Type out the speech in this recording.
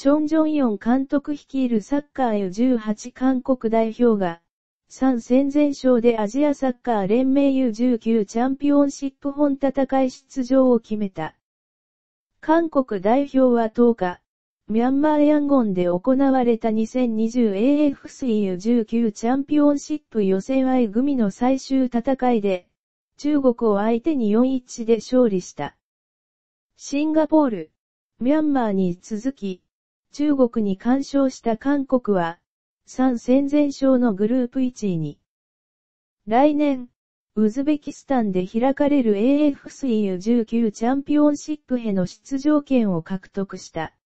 チョン・ジョンヨン監督率いるサッカー U18 韓国代表が、3戦全勝でアジアサッカー連盟 U19 チャンピオンシップ本戦い出場を決めた。韓国代表は10日、ミャンマーヤンゴンで行われた 2020AFC-U19 チャンピオンシップ予選 I 組の最終戦いで、中国を相手に4-1で勝利した。シンガポール、ミャンマーに続き、中国に干渉した韓国は、三戦前勝のグループ1位に。来年、ウズベキスタンで開かれる AFC-U19 チャンピオンシップへの出場権を獲得した。